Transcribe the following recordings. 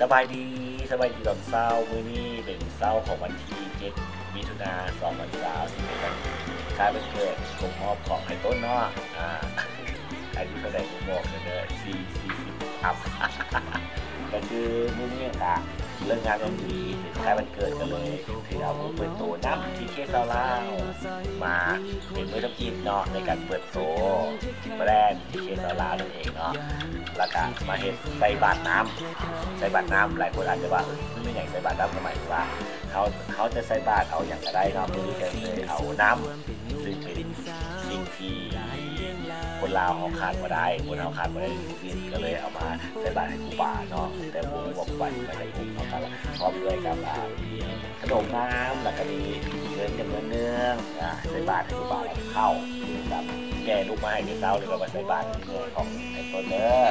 สบายดีสบายดีตอนเศร้ามื้อนี้เป็นเศร้าของวันที่7มิถุนาสองวันเสาร์สิเป็นวันคล้ายวันเกิดครบรอบของไอ้ต้นเนาะอ่าอายุเท่าไหร่ผมบอกเลยเด้อ4 40อัพก็คือมื้อนี้ค่ะ เรื่องงานวันนี้เป็นคล้ายวันเกิดกันเลยถือเอาเปิดโตน้ำที่เคสเซาลามาเป็นมือทำกินเนาะในการเปิดโตแบรนด์ที่เคสเซาลานั่นเองเนาะแล้วก็มาเห็ดใส่บาตรน้ำใส่บาตรน้ำหลายคนอาจจะว่าไม่อย่างใส่บาตรน้ำสมัยว่าเขาเขาจะใส่บาตรเอาอย่างก็ได้เนาะมือนี้ก็เลยเอาน้ำซึ่งเป็นสิ่งที่ คนลาวเขาขาดมาได้ คนเราขาดมาได้ในชีวิตก็เลยเอามาใส่บาตรให้ครูบาเนาะแต่ผมบอกว่าไม่ได้คุ้มเขากันพร้อมด้วยกับอ่าขนมน้ำแล้วก็มีเงินจำนวนเนื่องอ่าใส่บาตรให้ครูบาเข้ากับแก่ลูกมาให้ในเศร้าหรือว่ามาใส่บาตรเงินของไอ้ต้นเด้อ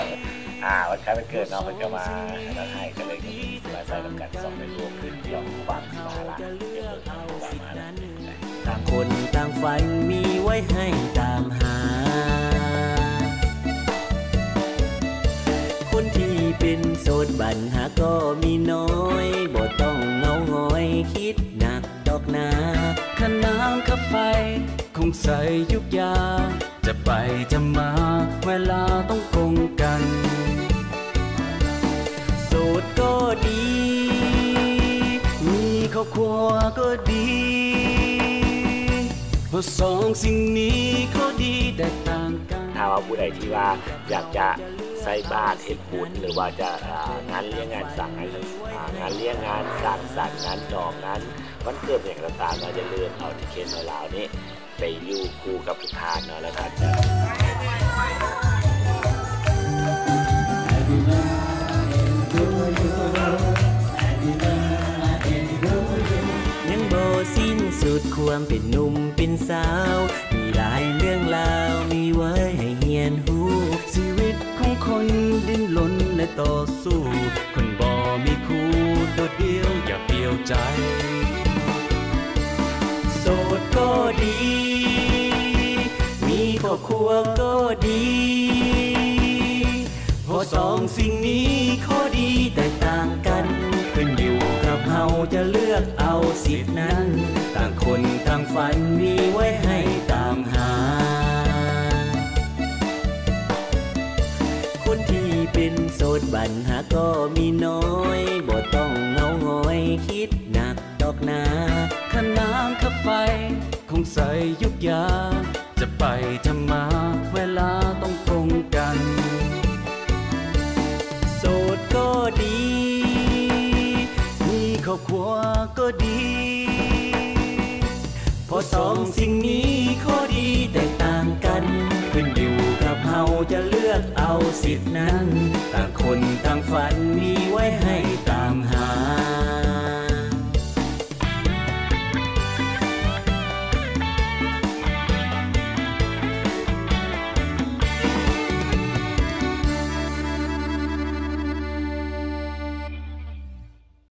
อ่าวันคล้ายวันเกิดเนาะมันก็มาแล้วให้ก็เลยก็มีมาใส่ลำกันสองเป็นรวมขึ้นเดียวบางมาละเดี๋ยวเปิดทาบางมาละต่างคนต่างฝันมีไว้ให้ตา บันหาก็มีน้อยบ่ต้องเงาหงอยคิดหนักดอกนาขนน้ำกับไฟ คงใส่ยุกยา จะไปจะมาเวลาต้องคงกันโสดก็ดี มีครอบครัวก็ดีเพราะสองสิ่งนี้เขาดีแตกต่างกันถ้าว่าผู้ใดที่ว่าอยากจะ ส่บ้าตรเห็ดบุญหรือว่าจะงานเลี้ยงงานสั่งงานงานเลี้ยงงานสั่งสรรค์งานจองงานวันเกิดอย่างต่างๆเราจะเลือกเอาที่เคสของเรานี่ไปอยู่คู่กับทุกทานเนาะแล้วท่านยังโบสิ้นสุดความเป็นหนุ่มเป็นสาว มีหลายเรื่องราวมีไว้ให้เฮียนหู คนดิ้นรนและต่อสู้ คนบ่มีคู่โดดเดียวอย่าเปลี่ยวใจ โสดก็ดี มีครอบครัวก็ดีพราะสองสิ่งนี้ข้อดีแตกต่างกันขึ้นอยู่กับเฮาจะเลือกเอาสิทธินั้น ต่างคนต่างฝันมีไว้ เป็นโสดบันหาก็มีน้อยบ่ต้องเงาหงอยคิดหนักดอกนาขน้ำขับไฟคงใส่ยุกยา จะไปจะมาเวลาต้องตรงกัน โสดก็ดี มีครอบครัวก็ดีเพราะสองสิ่งนี้ สิทธิ์นั้นต่างคนต่างฝันมีไว้ให้